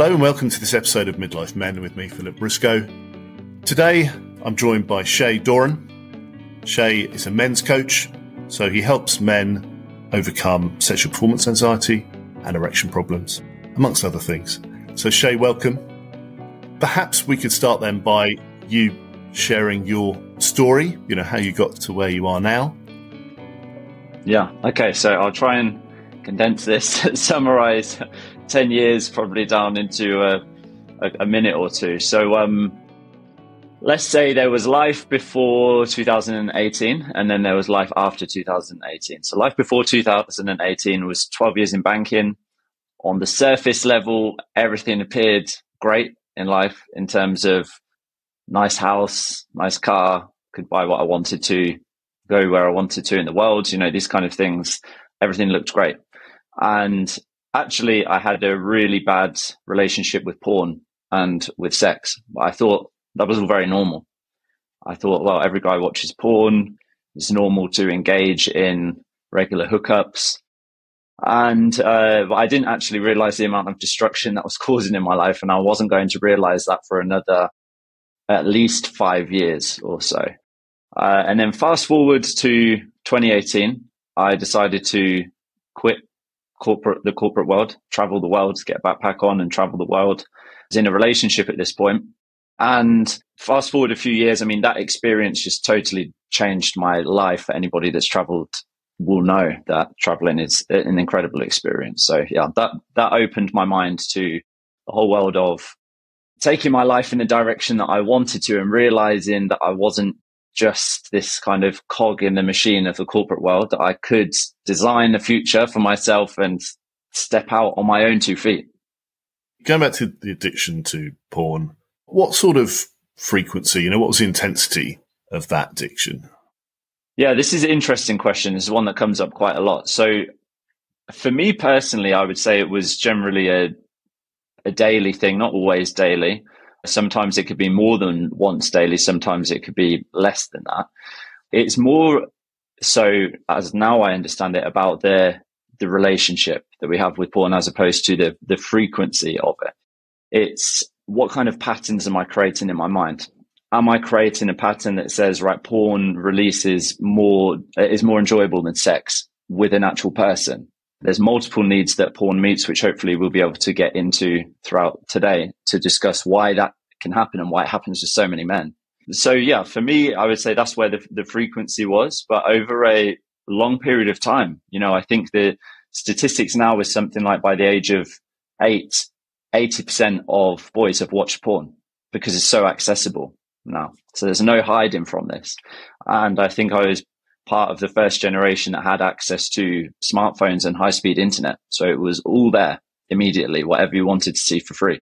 Hello and welcome to this episode of Midlife Men with me, Philip Briscoe. Today I'm joined by Shay Doran. Shay is a men's coach, so he helps men overcome sexual performance anxiety and erection problems, amongst other things. So, Shay, welcome. Perhaps we could start then by you sharing your story, you know, how you got to where you are now. Yeah, okay, so I'll try and condense this, summarize 10 years probably down into a, a, a minute or two. So, um, let's say there was life before 2018 and then there was life after 2018. So, life before 2018 was 12 years in banking. On the surface level, everything appeared great in life in terms of nice house, nice car, could buy what I wanted to, go where I wanted to in the world, you know, these kind of things. Everything looked great. And actually, I had a really bad relationship with porn and with sex. I thought that was all very normal. I thought, well, every guy watches porn. It's normal to engage in regular hookups. And uh, I didn't actually realize the amount of destruction that was causing in my life. And I wasn't going to realize that for another at least five years or so. Uh, and then fast forward to 2018, I decided to quit corporate the corporate world, travel the world, get a backpack on and travel the world. I was in a relationship at this point. And fast forward a few years, I mean, that experience just totally changed my life. Anybody that's traveled will know that traveling is an incredible experience. So yeah, that, that opened my mind to the whole world of taking my life in the direction that I wanted to and realizing that I wasn't just this kind of cog in the machine of the corporate world, that I could design a future for myself and step out on my own two feet. Going back to the addiction to porn, what sort of frequency, you know, what was the intensity of that addiction? Yeah, this is an interesting question. This is one that comes up quite a lot. So for me personally, I would say it was generally a a daily thing, not always daily. Sometimes it could be more than once daily. Sometimes it could be less than that. It's more so, as now I understand it, about the the relationship that we have with porn as opposed to the the frequency of it. It's what kind of patterns am I creating in my mind? Am I creating a pattern that says, right, porn releases more is more enjoyable than sex with an actual person? There's multiple needs that porn meets, which hopefully we'll be able to get into throughout today to discuss why that can happen and why it happens to so many men. So yeah, for me, I would say that's where the, the frequency was, but over a long period of time, you know, I think the statistics now is something like by the age of eight, 80% of boys have watched porn because it's so accessible now. So there's no hiding from this. And I think I was part of the first generation that had access to smartphones and high speed internet. So it was all there immediately, whatever you wanted to see for free.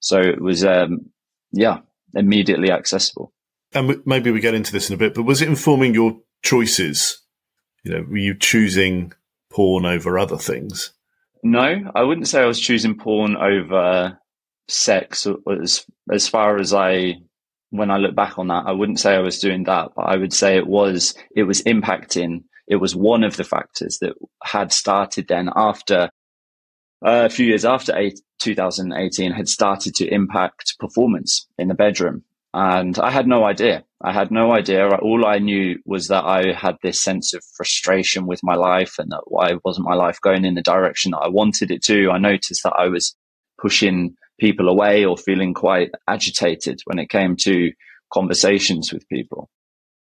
So it was, um, yeah, immediately accessible. And maybe we get into this in a bit, but was it informing your choices? You know, were you choosing porn over other things? No, I wouldn't say I was choosing porn over sex as as far as I when I look back on that, I wouldn't say I was doing that, but I would say it was it was impacting. It was one of the factors that had started then after uh, a few years after eight, 2018 had started to impact performance in the bedroom. And I had no idea. I had no idea. All I knew was that I had this sense of frustration with my life and that why wasn't my life going in the direction that I wanted it to. I noticed that I was pushing people away or feeling quite agitated when it came to conversations with people.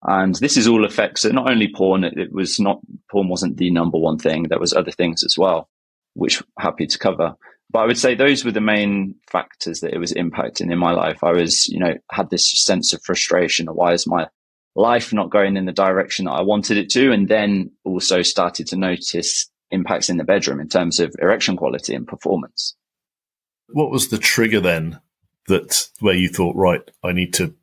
And this is all effects that not only porn, it, it was not, porn wasn't the number one thing. There was other things as well, which happy to cover. But I would say those were the main factors that it was impacting in my life. I was, you know, had this sense of frustration. Why is my life not going in the direction that I wanted it to? And then also started to notice impacts in the bedroom in terms of erection quality and performance. What was the trigger then that where you thought, right, I need to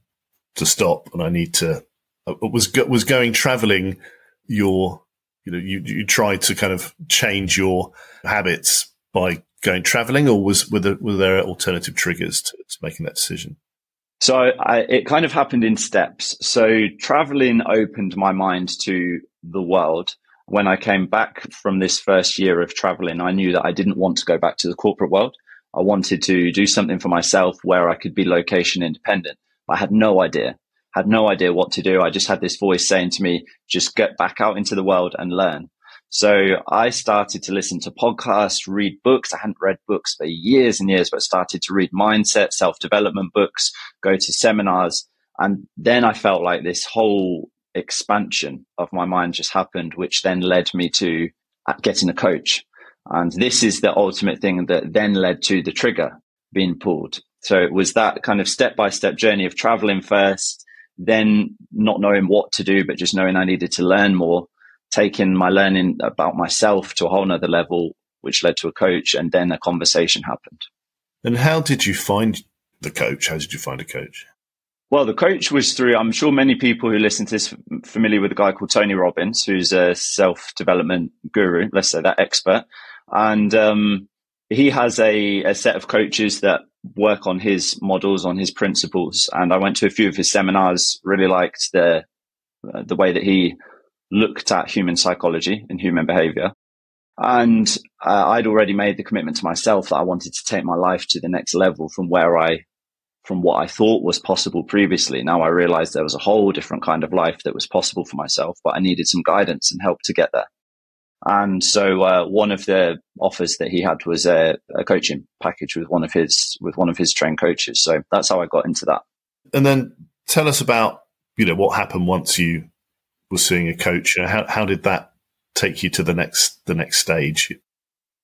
to stop and I need to uh, was was going traveling your you know you you tried to kind of change your habits by going traveling or was were there, were there alternative triggers to, to making that decision? So I, it kind of happened in steps. So traveling opened my mind to the world. When i came back from this first year of traveling i knew that i didn't want to go back to the corporate world I wanted to do something for myself where I could be location independent. I had no idea, had no idea what to do. I just had this voice saying to me, just get back out into the world and learn. So I started to listen to podcasts, read books. I hadn't read books for years and years, but started to read mindset, self development books, go to seminars. And then I felt like this whole expansion of my mind just happened, which then led me to uh, getting a coach. And this is the ultimate thing that then led to the trigger being pulled. So it was that kind of step by step journey of traveling first, then not knowing what to do, but just knowing I needed to learn more, taking my learning about myself to a whole nother level, which led to a coach. And then a conversation happened. And how did you find the coach? How did you find a coach? Well, the coach was through, I'm sure many people who listen to this familiar with a guy called Tony Robbins, who's a self development guru, let's say that expert. And um, he has a, a set of coaches that work on his models, on his principles. And I went to a few of his seminars, really liked the, uh, the way that he looked at human psychology and human behavior. And uh, I'd already made the commitment to myself that I wanted to take my life to the next level from where I, from what I thought was possible previously. Now I realized there was a whole different kind of life that was possible for myself, but I needed some guidance and help to get there. And so uh, one of the offers that he had was a, a, coaching package with one of his with one of his trained coaches. So that's how I got into that. And then tell us about you know what happened once you were seeing a coach. How how did that take you to the next the next stage?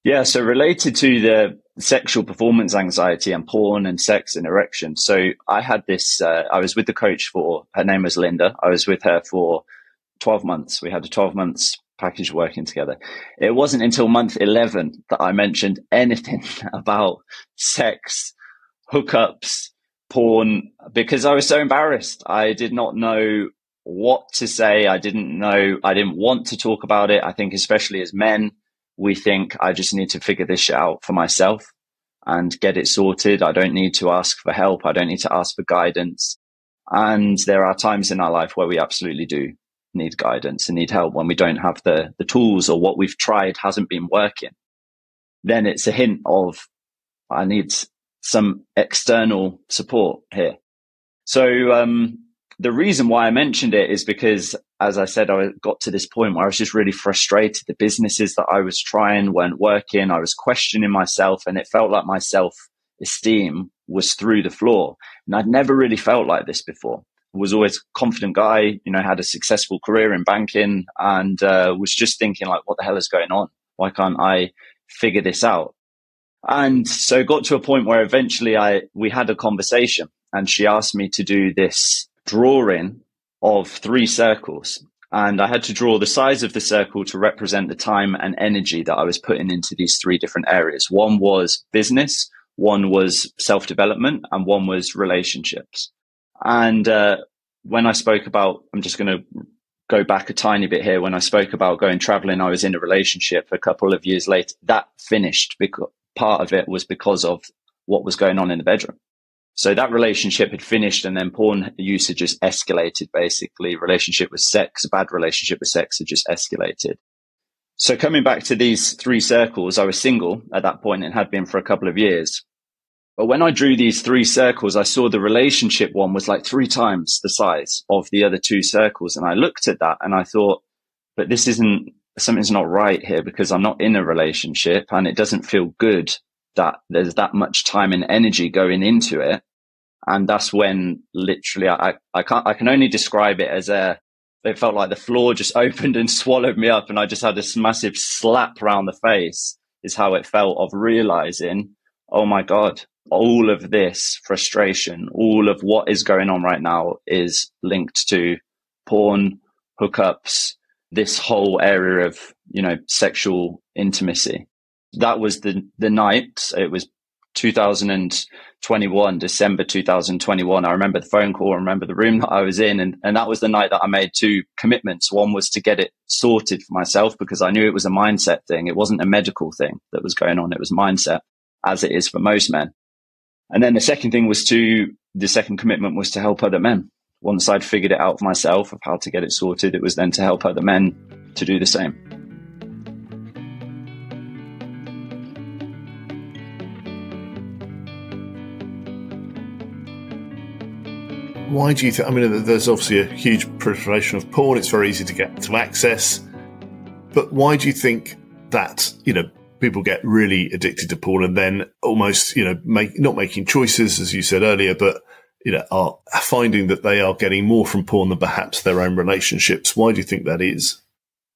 Yeah, so related to the sexual performance anxiety and porn and sex and erection. So I had this. Uh, I was with the coach for her name was Linda. I was with her for twelve months. We had a twelve months package working together. It wasn't until month 11 that I mentioned anything about sex, hookups, porn, because I was so embarrassed. I did not know what to say. I didn't know, I didn't want to talk about it. I think, especially as men, we think I just need to figure this shit out for myself and get it sorted. I don't need to ask for help. I don't need to ask for guidance. And there are times in our life where we absolutely do need guidance and need help when we don't have the, the tools or what we've tried hasn't been working, then it's a hint of I need some external support here. So um, the reason why I mentioned it is because, as I said, I got to this point where I was just really frustrated. The businesses that I was trying weren't working. I was questioning myself, and it felt like my self esteem was through the floor. And I'd never really felt like this before was always a confident guy, you know, had a successful career in banking and uh, was just thinking like, what the hell is going on? Why can't I figure this out? And so got to a point where eventually I, we had a conversation and she asked me to do this drawing of three circles. And I had to draw the size of the circle to represent the time and energy that I was putting into these three different areas. One was business, one was self development, and one was relationships. And uh, when I spoke about, I'm just going to go back a tiny bit here. When I spoke about going traveling, I was in a relationship a couple of years later. That finished because part of it was because of what was going on in the bedroom. So that relationship had finished and then porn usage just escalated basically. Relationship with sex, a bad relationship with sex had just escalated. So coming back to these three circles, I was single at that point and had been for a couple of years. But when I drew these three circles, I saw the relationship one was like three times the size of the other two circles. And I looked at that and I thought, but this isn't, something's not right here because I'm not in a relationship and it doesn't feel good that there's that much time and energy going into it. And that's when literally I, I can't, I can only describe it as a, it felt like the floor just opened and swallowed me up and I just had this massive slap around the face is how it felt of realizing, oh my God, all of this frustration, all of what is going on right now is linked to porn, hookups, this whole area of, you know, sexual intimacy. That was the, the night. It was 2021, December 2021. I remember the phone call. I remember the room that I was in. And, and that was the night that I made two commitments. One was to get it sorted for myself because I knew it was a mindset thing. It wasn't a medical thing that was going on. It was mindset as it is for most men. And then the second thing was to, the second commitment was to help other men. Once I'd figured it out for myself of how to get it sorted, it was then to help other men to do the same. Why do you think? I mean, there's obviously a huge proliferation of porn. It's very easy to get to access, but why do you think that you know people get really addicted to porn and then almost, you know, make, not making choices, as you said earlier, but, you know, are finding that they are getting more from porn than perhaps their own relationships? Why do you think that is?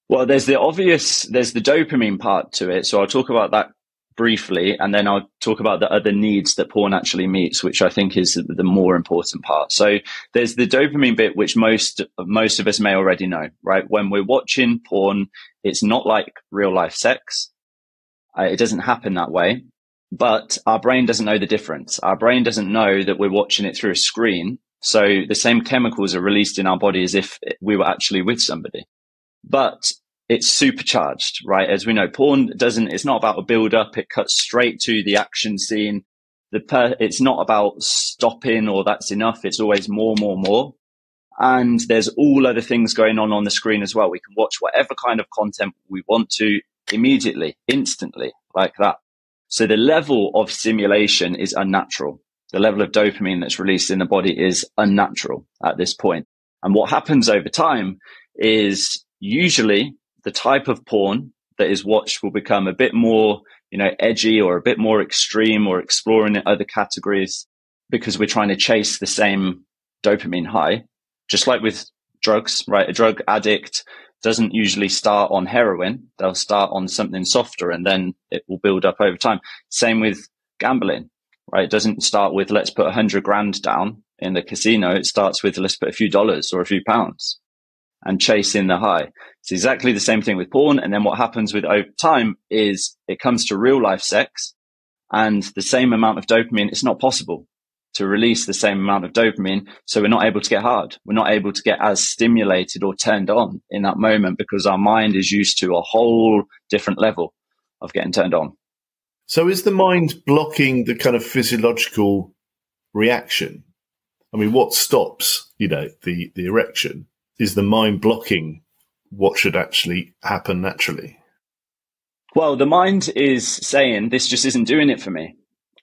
Well, there's the obvious, there's the dopamine part to it. So I'll talk about that briefly, and then I'll talk about the other needs that porn actually meets, which I think is the more important part. So there's the dopamine bit, which most most of us may already know, right? When we're watching porn, it's not like real life sex. Uh, it doesn't happen that way, but our brain doesn't know the difference. Our brain doesn't know that we're watching it through a screen. So the same chemicals are released in our body as if we were actually with somebody. But it's supercharged, right? As we know, porn doesn't, it's not about a build up. It cuts straight to the action scene. The per, it's not about stopping or that's enough. It's always more, more, more. And there's all other things going on on the screen as well. We can watch whatever kind of content we want to immediately, instantly, like that. So the level of stimulation is unnatural. The level of dopamine that's released in the body is unnatural at this point. And what happens over time is usually the type of porn that is watched will become a bit more, you know, edgy or a bit more extreme or exploring other categories because we're trying to chase the same dopamine high. Just like with drugs, right? A drug addict doesn't usually start on heroin. They'll start on something softer and then it will build up over time. Same with gambling, right? It doesn't start with let's put a hundred grand down in the casino. It starts with let's put a few dollars or a few pounds and chasing the high. It's exactly the same thing with porn. And then what happens with over time is it comes to real life sex and the same amount of dopamine. It's not possible to release the same amount of dopamine. So we're not able to get hard. We're not able to get as stimulated or turned on in that moment because our mind is used to a whole different level of getting turned on. So is the mind blocking the kind of physiological reaction? I mean, what stops, you know, the, the erection? is the mind blocking what should actually happen naturally? Well, the mind is saying this just isn't doing it for me.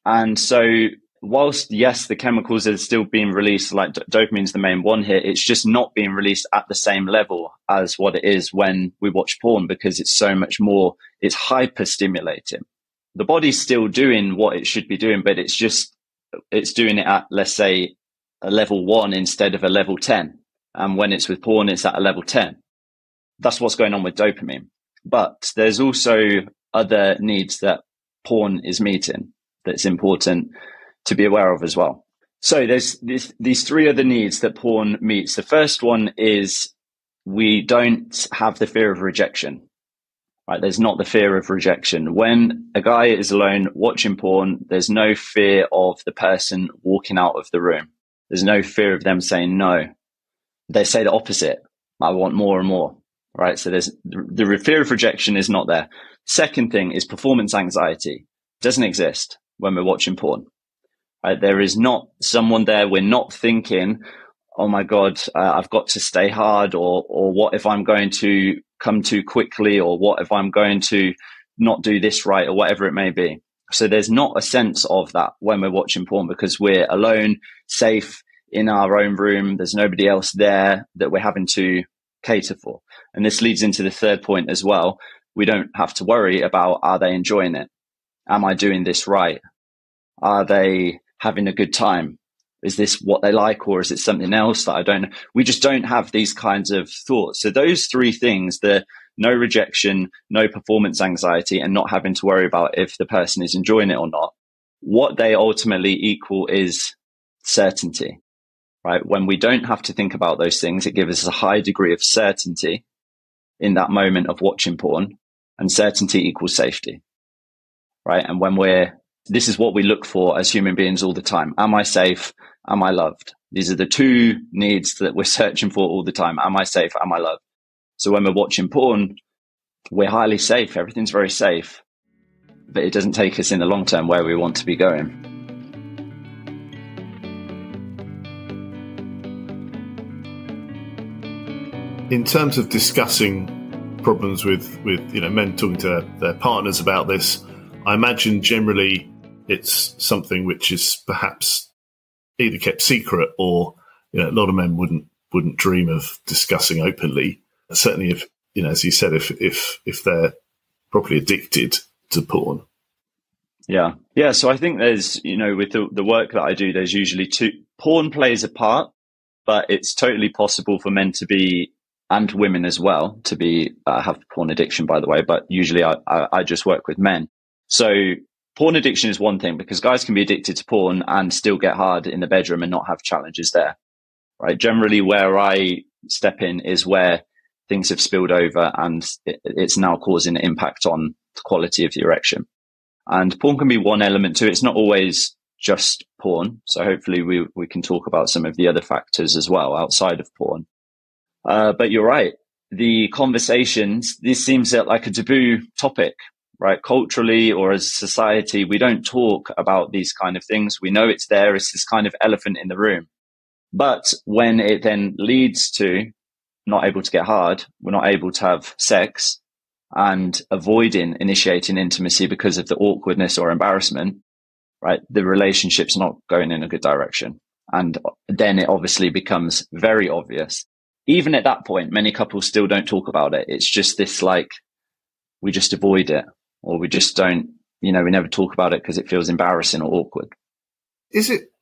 And so, whilst yes, the chemicals are still being released, like d- dopamine's the main one here, it's just not being released at the same level as what it is when we watch porn because it's so much more, it's hyper stimulating. The body's still doing what it should be doing, but it's just, it's doing it at, let's say, a level one instead of a level 10. And when it's with porn, it's at a level 10. That's what's going on with dopamine. But there's also other needs that porn is meeting that's important to be aware of as well. So there's this, these three other needs that porn meets. The first one is we don't have the fear of rejection. Right? There's not the fear of rejection. When a guy is alone watching porn, there's no fear of the person walking out of the room. There's no fear of them saying no they say the opposite. I want more and more. Right. So there's the fear of rejection is not there. Second thing is performance anxiety doesn't exist when we're watching porn. Right. There is not someone there. We're not thinking, Oh my God, uh, I've got to stay hard or, or what if I'm going to come too quickly or what if I'm going to not do this right or whatever it may be. So there's not a sense of that when we're watching porn because we're alone, safe, in our own room. There's nobody else there that we're having to cater for. And this leads into the third point as well. We don't have to worry about are they enjoying it? Am I doing this right? Are they having a good time? Is this what they like or is it something else that I don't know? We just don't have these kinds of thoughts. So those three things, the no rejection, no performance anxiety, and not having to worry about if the person is enjoying it or not, what they ultimately equal is certainty right? When we don't have to think about those things, it gives us a high degree of certainty in that moment of watching porn and certainty equals safety, right? And when we're, this is what we look for as human beings all the time. Am I safe? Am I loved? These are the two needs that we're searching for all the time. Am I safe? Am I loved? So when we're watching porn, we're highly safe. Everything's very safe, but it doesn't take us in the long term where we want to be going. in terms of discussing problems with, with you know men talking to their, their partners about this, I imagine generally it's something which is perhaps either kept secret or you know, a lot of men wouldn't wouldn't dream of discussing openly. Certainly, if you know, as you said, if if if they're properly addicted to porn. Yeah, yeah. So I think there's you know with the, the work that I do, there's usually two. Porn plays a part, but it's totally possible for men to be and women as well to be uh, have porn addiction. By the way, but usually I, I I just work with men. So porn addiction is one thing because guys can be addicted to porn and still get hard in the bedroom and not have challenges there right? Generally, where I step in is where things have spilled over and it, it's now causing an impact on the quality of the erection. And porn can be one element to it. It's not always just porn. So hopefully we, we can talk about some of the other factors as well outside of porn. Uh, but you're right. The conversations, this seems like a taboo topic, right? Culturally or as a society, we don't talk about these kind of things. We know it's there. It's this kind of elephant in the room. But when it then leads to not able to get hard, we're not able to have sex and avoiding initiating intimacy because of the awkwardness or embarrassment, right? The relationship's not going in a good direction. And then it obviously becomes very obvious. Even at that point, many couples still don't talk about it. It's just this like, we just avoid it or we just don't, you know, we never talk about it because it feels embarrassing or awkward. Is it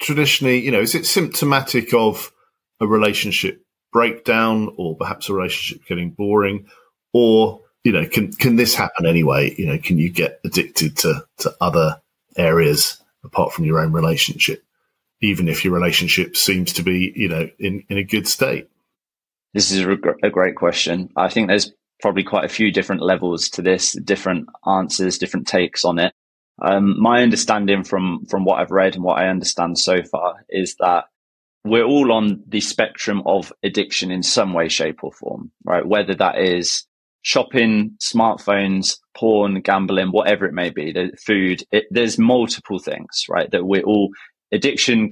traditionally, you know, is it symptomatic of a relationship breakdown or perhaps a relationship getting boring? Or, you know, can, can this happen anyway? You know, can you get addicted to, to other areas apart from your own relationship, even if your relationship seems to be, you know, in, in a good state? This is a great question. I think there's probably quite a few different levels to this, different answers, different takes on it. Um, my understanding from from what I've read and what I understand so far is that we're all on the spectrum of addiction in some way, shape, or form, right? Whether that is shopping, smartphones, porn, gambling, whatever it may be, the food. It, there's multiple things, right? That we're all addiction,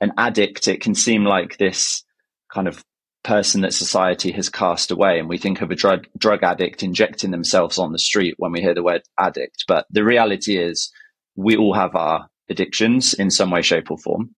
an addict. It can seem like this kind of person that society has cast away. And we think of a drug, drug addict injecting themselves on the street when we hear the word addict. But the reality is we all have our addictions in some way, shape or form.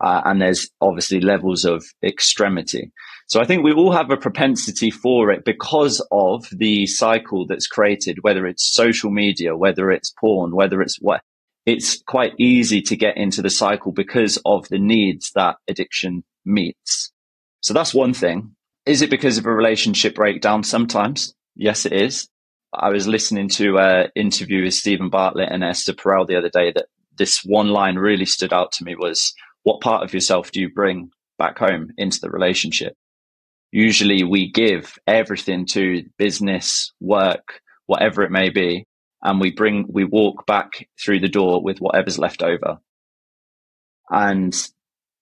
Uh, and there's obviously levels of extremity. So I think we all have a propensity for it because of the cycle that's created, whether it's social media, whether it's porn, whether it's what, it's quite easy to get into the cycle because of the needs that addiction meets. So that's one thing. Is it because of a relationship breakdown? Sometimes. Yes, it is. I was listening to an interview with Steven Bartlett and Esther Perel the other day that this one line really stood out to me was, what part of yourself do you bring back home into the relationship? Usually we give everything to business, work, whatever it may be. And we bring, we walk back through the door with whatever's left over. And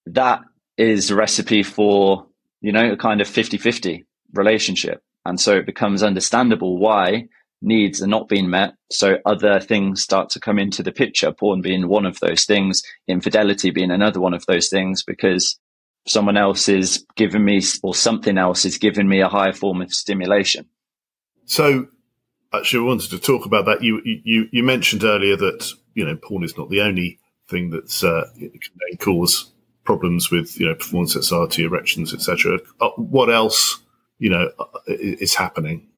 that is a recipe for you know, a kind of 50 50 relationship. And so it becomes understandable why needs are not being met. So other things start to come into the picture, porn being one of those things, infidelity being another one of those things, because someone else is giving me or something else is giving me a higher form of stimulation. So actually I wanted to talk about that. You, you, you mentioned earlier that, you know, porn is not the only thing that's uh, can cause problems with you know performance anxiety, erections, etc. Uh, what else you know uh, is happening?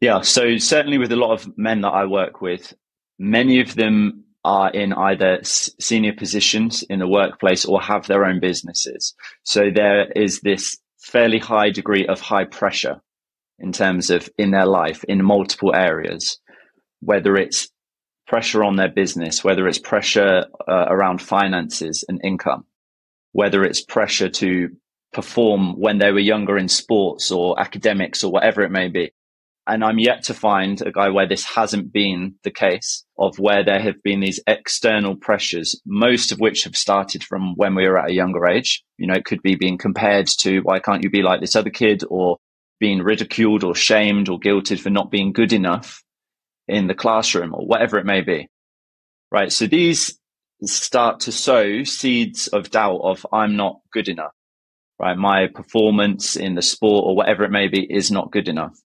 Yeah, so certainly with a lot of men that I work with, many of them are in either senior positions in the workplace or have their own businesses. So there is this fairly high degree of high pressure in terms of in their life in multiple areas, whether it's pressure on their business, whether it's pressure uh, around finances and income, whether it's pressure to perform when they were younger in sports or academics or whatever it may be. And I'm yet to find a guy where this hasn't been the case of where there have been these external pressures, most of which have started from when we were at a younger age. You know, it could be being compared to why can't you be like this other kid or being ridiculed or shamed or guilted for not being good enough in the classroom or whatever it may be. Right. So these start to sow seeds of doubt of I'm not good enough, right? My performance in the sport or whatever it may be is not good enough.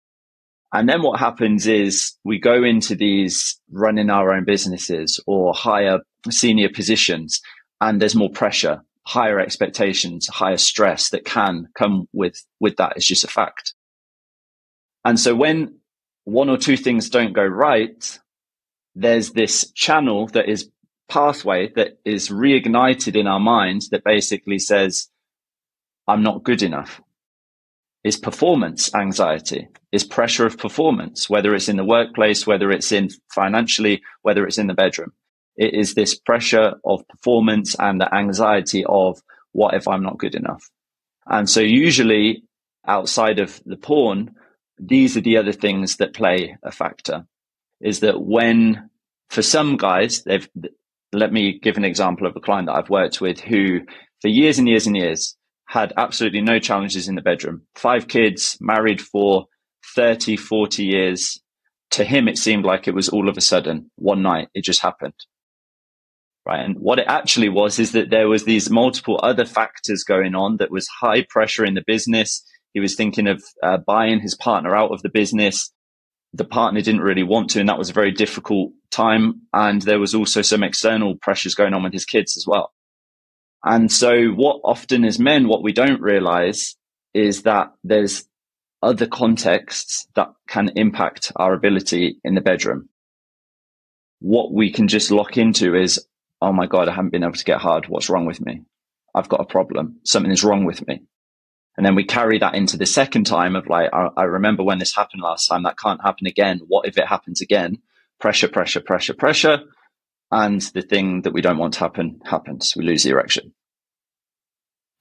And then what happens is we go into these running our own businesses or higher senior positions and there's more pressure higher expectations, higher stress that can come with, with that. It's just a fact. And so when one or two things don't go right, there's this channel that is pathway that is reignited in our minds that basically says, I'm not good enough. Is performance anxiety, is pressure of performance, whether it's in the workplace, whether it's in financially, whether it's in the bedroom. It is this pressure of performance and the anxiety of what if I'm not good enough? And so usually outside of the porn, these are the other things that play a factor is that when for some guys, they've, let me give an example of a client that I've worked with who for years and years and years had absolutely no challenges in the bedroom. Five kids, married for 30, 40 years. To him, it seemed like it was all of a sudden one night. It just happened. Right. And what it actually was is that there was these multiple other factors going on that was high pressure in the business. He was thinking of uh, buying his partner out of the business. The partner didn't really want to, and that was a very difficult time. And there was also some external pressures going on with his kids as well. And so what often as men, what we don't realize is that there's other contexts that can impact our ability in the bedroom. What we can just lock into is, oh my God, I haven't been able to get hard. What's wrong with me? I've got a problem. Something is wrong with me. And then we carry that into the second time of like, I, I remember when this happened last time. That can't happen again. What if it happens again? Pressure, pressure, pressure, pressure. And the thing that we don't want to happen happens. We lose the erection.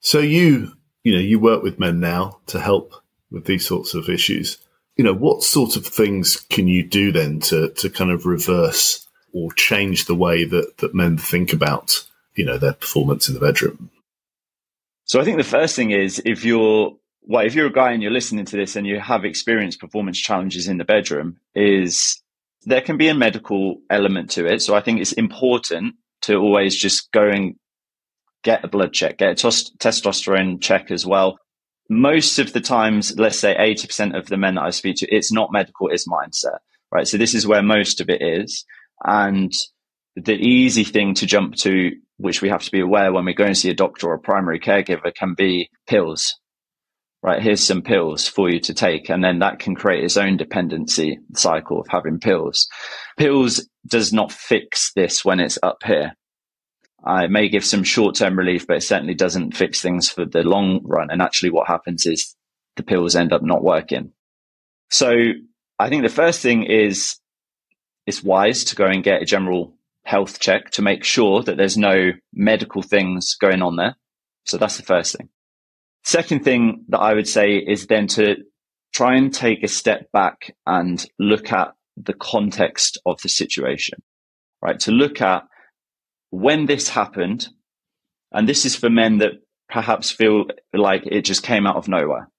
So you, you know, you work with men now to help with these sorts of issues. You know, what sort of things can you do then to, to kind of reverse or change the way that, that men think about, you know, their performance in the bedroom? So I think the first thing is if you're well, if you're a guy and you're listening to this and you have experienced performance challenges in the bedroom, is there can be a medical element to it. So I think it's important to always just go and get a blood check, get a tos- testosterone check as well. Most of the times, let's say 80% of the men that I speak to, it's not medical, it's mindset, right? So this is where most of it is. And the easy thing to jump to, which we have to be aware when we go and see a doctor or a primary caregiver, can be pills. Right, here's some pills for you to take, and then that can create its own dependency cycle of having pills. Pills does not fix this when it's up here. It may give some short term relief, but it certainly doesn't fix things for the long run. And actually, what happens is the pills end up not working. So I think the first thing is it's wise to go and get a general health check to make sure that there's no medical things going on there. So that's the first thing. Second thing that I would say is then to try and take a step back and look at the context of the situation, right? To look at when this happened, and this is for men that perhaps feel like it just came out of nowhere,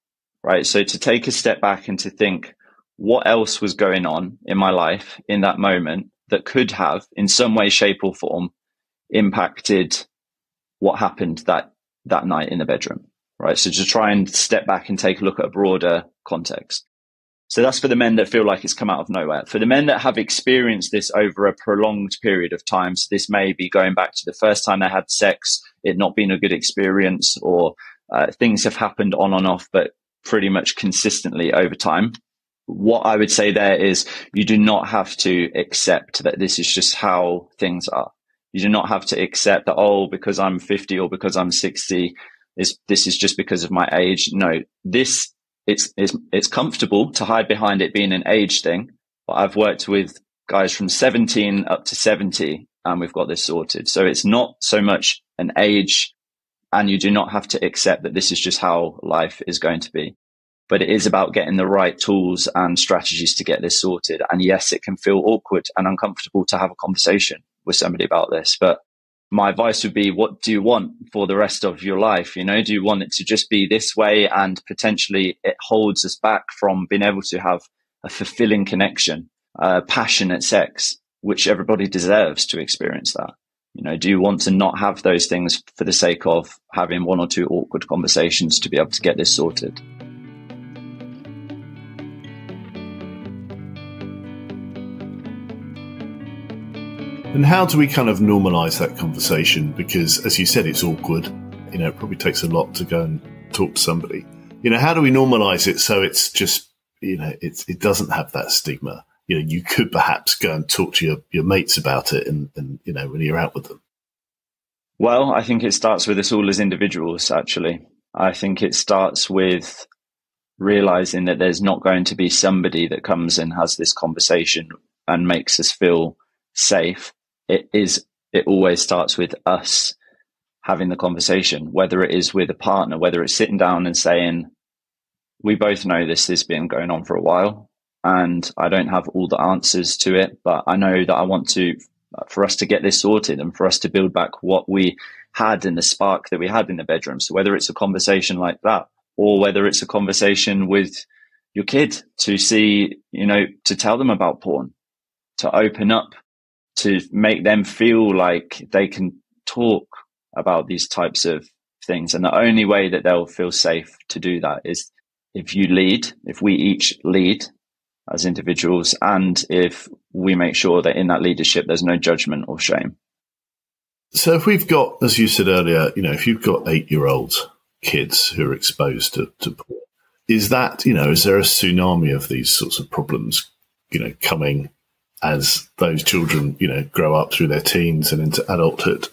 right? So to take a step back and to think, what else was going on in my life in that moment that could have, in some way, shape, or form, impacted what happened that that night in the bedroom, right? So to try and step back and take a look at a broader context. So that's for the men that feel like it's come out of nowhere. For the men that have experienced this over a prolonged period of time, so this may be going back to the first time they had sex, it not being a good experience, or uh, things have happened on and off, but pretty much consistently over time. What I would say there is you do not have to accept that this is just how things are. You do not have to accept that, oh, because I'm 50 or because I'm 60, is this is just because of my age. No, this it's, it's, it's comfortable to hide behind it being an age thing. But I've worked with guys from 17 up to 70 and we've got this sorted. So it's not so much an age and you do not have to accept that this is just how life is going to be. But it is about getting the right tools and strategies to get this sorted. And yes, it can feel awkward and uncomfortable to have a conversation with somebody about this, but my advice would be what do you want for the rest of your life? You know do you want it to just be this way and potentially it holds us back from being able to have a fulfilling connection uh, passionate sex which everybody deserves to experience that? You know do you want to not have those things for the sake of having one or two awkward conversations to be able to get this sorted And how do we kind of normalize that conversation? Because, as you said, it's awkward. You know, it probably takes a lot to go and talk to somebody. You know, how do we normalize it so it's just, you know, it's, it doesn't have that stigma? You know, you could perhaps go and talk to your, your mates about it and, and, you know, when you're out with them. Well, I think it starts with us all as individuals, actually. I think it starts with realizing that there's not going to be somebody that comes and has this conversation and makes us feel safe. It is, it always starts with us having the conversation, whether it is with a partner, whether it's sitting down and saying, we both know this has been going on for a while and I don't have all the answers to it, but I know that I want to for us to get this sorted and for us to build back what we had in the spark that we had in the bedroom. So whether it's a conversation like that or whether it's a conversation with your kid to see, you know, to tell them about porn, to open up, to make them feel like they can talk about these types of things. And the only way that they'll feel safe to do that is if you lead, if we each lead as individuals, and if we make sure that in that leadership there's no judgment or shame. So if we've got, as you said earlier, you know, if you've got eight year old kids who are exposed to, to porn, is that, you know, is there a tsunami of these sorts of problems, you know, coming as those children, you know, grow up through their teens and into adulthood?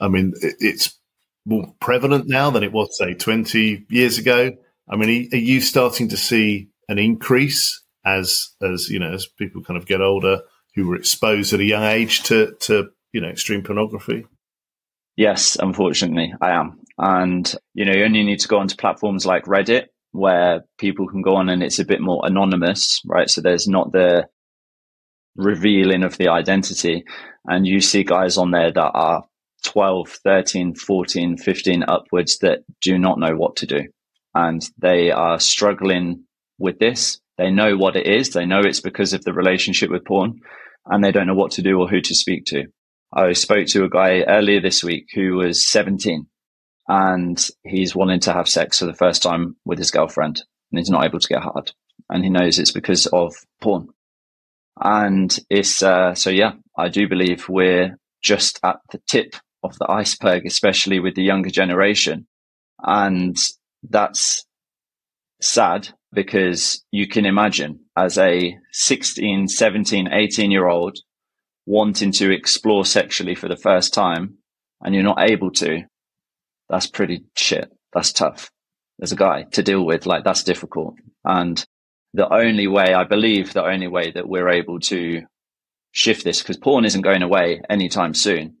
I mean, it's more prevalent now than it was, say, 20 years ago. I mean, are you starting to see an increase as as you know as people kind of get older who were exposed at a young age to to you know extreme pornography? Yes, unfortunately, I am. And you know, you only need to go onto platforms like Reddit where people can go on and it's a bit more anonymous, right? So there's not the revealing of the identity. And you see guys on there that are 12, 13, 14, 15 upwards that do not know what to do. And they are struggling with this they know what it is. They know it's because of the relationship with porn and they don't know what to do or who to speak to. I spoke to a guy earlier this week who was 17 and he's wanting to have sex for the first time with his girlfriend and he's not able to get hard. And he knows it's because of porn. And it's, uh, so yeah, I do believe we're just at the tip of the iceberg, especially with the younger generation. And that's sad because you can imagine as a 16, 17, 18 year old wanting to explore sexually for the first time and you're not able to, that's pretty shit. That's tough as a guy to deal with. Like that's difficult. And the only way, I believe the only way that we're able to shift this, because porn isn't going away anytime soon.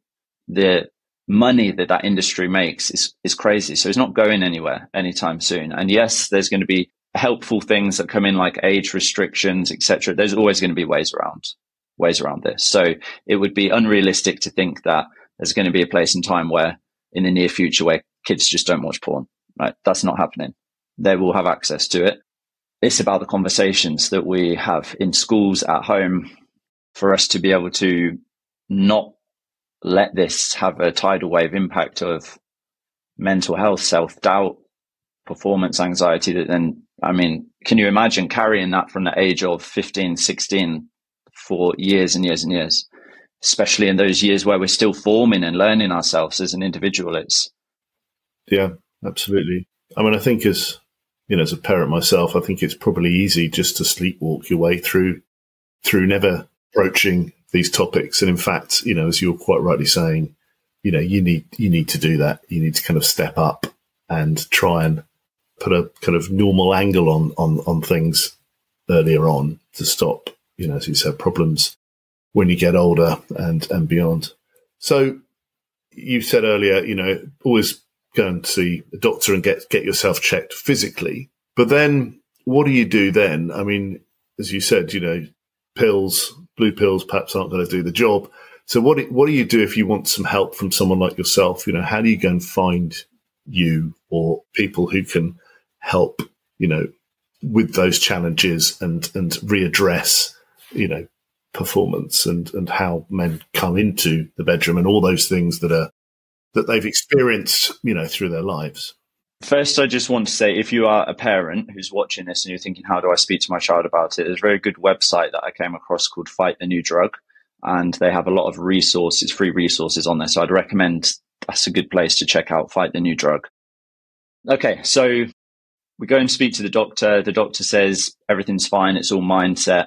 The money that that industry makes is, is crazy. So it's not going anywhere anytime soon. And yes, there's going to be helpful things that come in like age restrictions, etc. There's always going to be ways around ways around this. So it would be unrealistic to think that there's going to be a place in time where in the near future where kids just don't watch porn. Right? That's not happening. They will have access to it. It's about the conversations that we have in schools at home for us to be able to not let this have a tidal wave impact of mental health, self doubt, performance anxiety that then I mean, can you imagine carrying that from the age of 15, 16 for years and years and years, especially in those years where we're still forming and learning ourselves as an individual? It's yeah, absolutely. I mean, I think as you know, as a parent myself, I think it's probably easy just to sleepwalk your way through through never broaching these topics. And in fact, you know, as you're quite rightly saying, you know, you need you need to do that. You need to kind of step up and try and put a kind of normal angle on on on things earlier on to stop, you know, as you said, problems when you get older and and beyond. So you said earlier, you know, always go and see a doctor and get get yourself checked physically. But then, what do you do then? I mean, as you said, you know, pills, blue pills, perhaps aren't going to do the job. So what what do you do if you want some help from someone like yourself? You know, how do you go and find you or people who can help, you know, with those challenges and, and readdress, you know, performance and, and how men come into the bedroom and all those things that are, that they've experienced, you know, through their lives. First, I just want to say if you are a parent who's watching this and you're thinking, how do I speak to my child about it? There's a very good website that I came across called Fight the New Drug. And they have a lot of resources, free resources on there. So I'd recommend that's a good place to check out Fight the New Drug. Okay, so we go and speak to the doctor. The doctor says everything's fine, it's all mindset,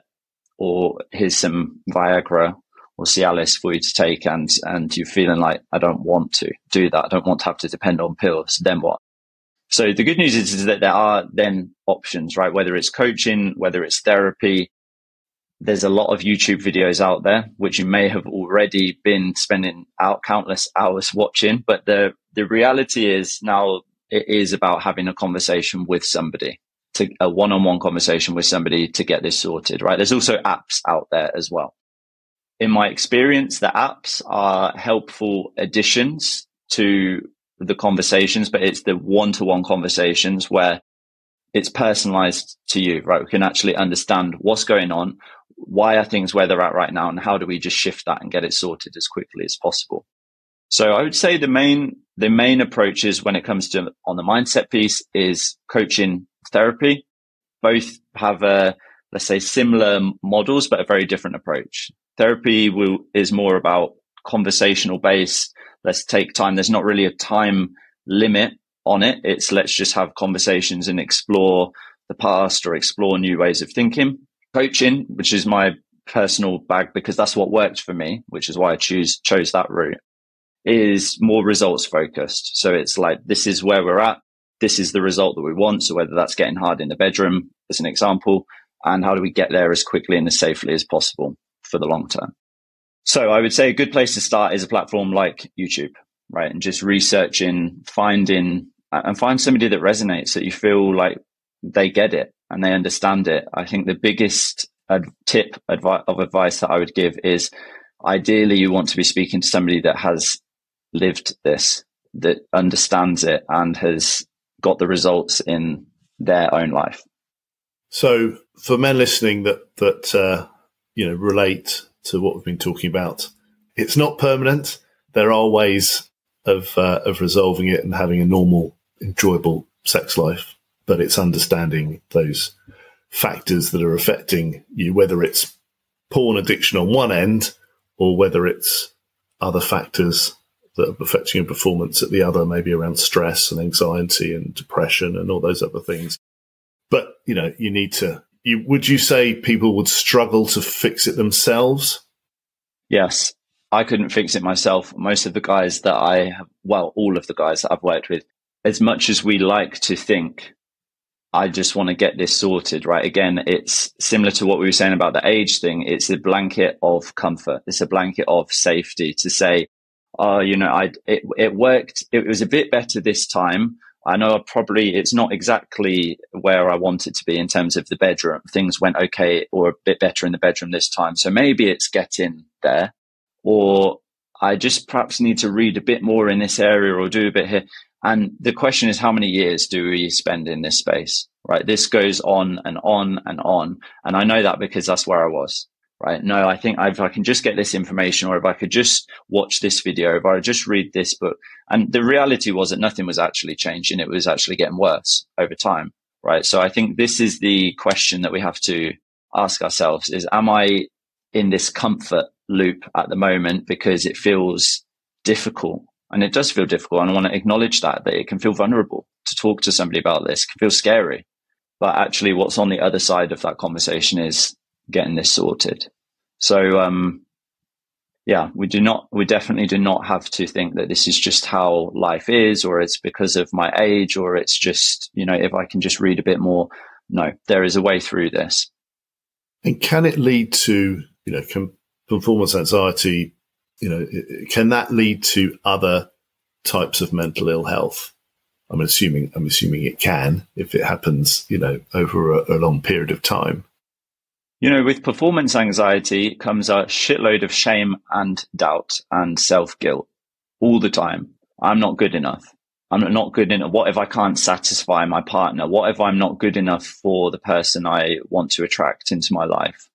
or here's some Viagra or Cialis for you to take, and and you're feeling like I don't want to do that. I don't want to have to depend on pills. Then what? So the good news is, is that there are then options, right? Whether it's coaching, whether it's therapy, there's a lot of YouTube videos out there, which you may have already been spending out countless hours watching. But the, the reality is now it is about having a conversation with somebody to a one-on-one conversation with somebody to get this sorted, right? There's also apps out there as well. In my experience, the apps are helpful additions to the conversations, but it's the one-to-one conversations where it's personalized to you, right? We can actually understand what's going on, why are things where they're at right now, and how do we just shift that and get it sorted as quickly as possible. So I would say the main the main approaches when it comes to on the mindset piece is coaching therapy. Both have a let's say similar models, but a very different approach. Therapy will, is more about conversational based. Let's take time. There's not really a time limit on it. It's let's just have conversations and explore the past or explore new ways of thinking coaching, which is my personal bag because that's what worked for me, which is why I choose chose that route, is more results focused. So it's like this is where we're at, this is the result that we want. So whether that's getting hard in the bedroom as an example, and how do we get there as quickly and as safely as possible for the long term. So I would say a good place to start is a platform like YouTube, right? And just researching, finding and find somebody that resonates that you feel like they get it and they understand it. I think the biggest ad- tip advi- of advice that I would give is ideally you want to be speaking to somebody that has lived this, that understands it and has got the results in their own life. So for men listening that, that, uh, you know, relate to what we've been talking about, it's not permanent. There are ways of, uh, of resolving it and having a normal, enjoyable sex life but it's understanding those factors that are affecting you, whether it's porn addiction on one end or whether it's other factors that are affecting your performance at the other, maybe around stress and anxiety and depression and all those other things. But, you know, you need to, you, would you say people would struggle to fix it themselves? Yes. I couldn't fix it myself. Most of the guys that I have, well, all of the guys that I've worked with, as much as we like to think I just want to get this sorted, right? Again, it's similar to what we were saying about the age thing. It's a blanket of comfort. It's a blanket of safety to say, oh, you know, I, it, it worked. It was a bit better this time. I know I probably it's not exactly where I want it to be in terms of the bedroom. Things went okay or a bit better in the bedroom this time. So maybe it's getting there or I just perhaps need to read a bit more in this area or do a bit here. And the question is, how many years do we spend in this space? Right. This goes on and on and on. And I know that because that's where I was. Right. No, I think if I can just get this information or if I could just watch this video, if I just read this book. And the reality was that nothing was actually changing. It was actually getting worse over time. Right. So I think this is the question that we have to ask ourselves is, am I in this comfort loop at the moment because it feels difficult and it does feel difficult. And I want to acknowledge that, that it can feel vulnerable to talk to somebody about this, it can feel scary. But actually, what's on the other side of that conversation is getting this sorted. So, um, yeah, we do not, we definitely do not have to think that this is just how life is, or it's because of my age, or it's just, you know, if I can just read a bit more. No, there is a way through this. And can it lead to, you know, performance anxiety you know, can that lead to other types of mental ill health? I'm assuming I'm assuming it can if it happens, you know, over a, a long period of time. You know, with performance anxiety comes a shitload of shame and doubt and self guilt all the time. I'm not good enough. I'm not good enough. What if I can't satisfy my partner? What if I'm not good enough for the person I want to attract into my life?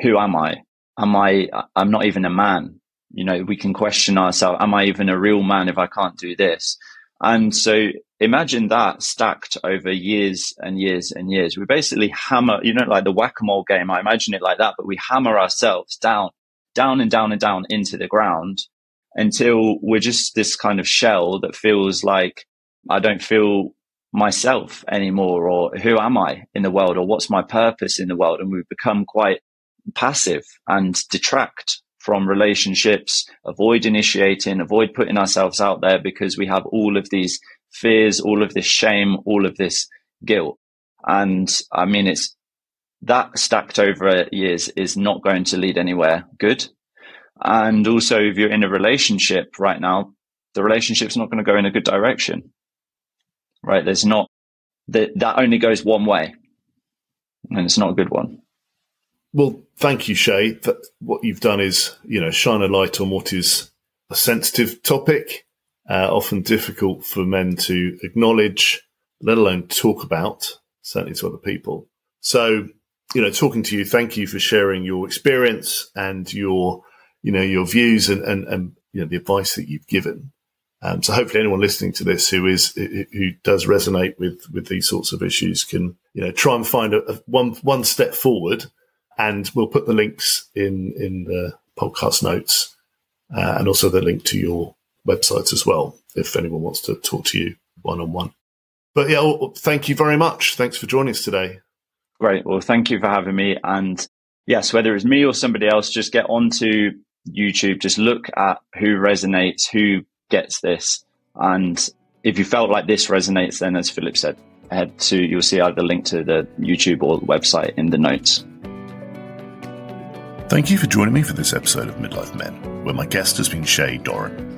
Who am I? Am I, I'm not even a man. You know, we can question ourselves, am I even a real man if I can't do this? And so imagine that stacked over years and years and years. We basically hammer, you know, like the whack a mole game. I imagine it like that, but we hammer ourselves down, down and down and down into the ground until we're just this kind of shell that feels like I don't feel myself anymore or who am I in the world or what's my purpose in the world. And we've become quite passive and detract from relationships, avoid initiating, avoid putting ourselves out there because we have all of these fears, all of this shame, all of this guilt. And I mean, it's that stacked over years is not going to lead anywhere good. And also, if you're in a relationship right now, the relationship's not going to go in a good direction. Right? There's not that that only goes one way, and it's not a good one. Well, thank you, Shay. What you've done is, you know, shine a light on what is a sensitive topic, uh, often difficult for men to acknowledge, let alone talk about, certainly to other people. So, you know, talking to you, thank you for sharing your experience and your, you know, your views and, and, and you know, the advice that you've given. Um, so hopefully anyone listening to this who is, who does resonate with, with these sorts of issues can, you know, try and find a, a one, one step forward and we'll put the links in, in the podcast notes, uh, and also the link to your website as well, if anyone wants to talk to you one on one. But yeah, well, thank you very much. Thanks for joining us today. Great. Well, thank you for having me. And yes, whether it's me or somebody else, just get onto YouTube, just look at who resonates, who gets this. And if you felt like this resonates, then as Philip said, head to, you'll see either link to the YouTube or website in the notes. Thank you for joining me for this episode of Midlife Men, where my guest has been Shay Doran.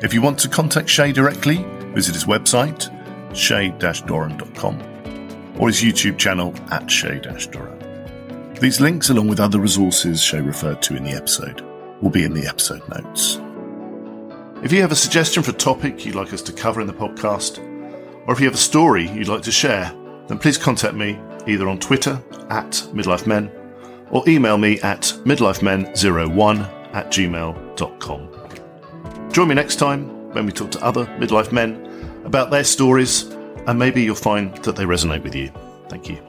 If you want to contact Shay directly, visit his website, shay-doran.com, or his YouTube channel at shay-doran. These links, along with other resources Shay referred to in the episode, will be in the episode notes. If you have a suggestion for a topic you'd like us to cover in the podcast, or if you have a story you'd like to share, then please contact me either on Twitter at midlifemen or email me at midlifemen01 at gmail.com. Join me next time when we talk to other midlife men about their stories, and maybe you'll find that they resonate with you. Thank you.